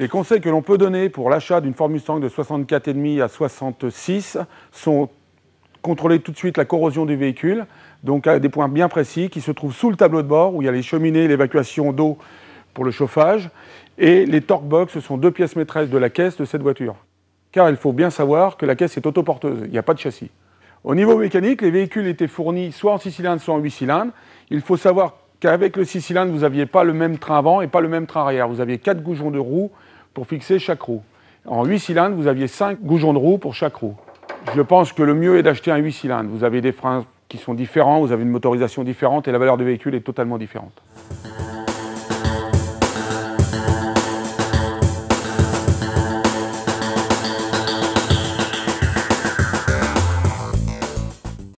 Les conseils que l'on peut donner pour l'achat d'une Ford Mustang de 64,5 à 66 sont contrôler tout de suite la corrosion du véhicule, donc à des points bien précis qui se trouvent sous le tableau de bord où il y a les cheminées, l'évacuation d'eau pour le chauffage, et les torque box, ce sont deux pièces maîtresses de la caisse de cette voiture. Car il faut bien savoir que la caisse est autoporteuse, il n'y a pas de châssis. Au niveau mécanique, les véhicules étaient fournis soit en 6 cylindres, soit en 8 cylindres. Il faut savoir qu'avec le 6 cylindres, vous n'aviez pas le même train avant et pas le même train arrière. Vous aviez 4 goujons de roue pour fixer chaque roue. En 8 cylindres, vous aviez 5 goujons de roue pour chaque roue. Je pense que le mieux est d'acheter un 8 cylindres. Vous avez des freins qui sont différents, vous avez une motorisation différente et la valeur du véhicule est totalement différente.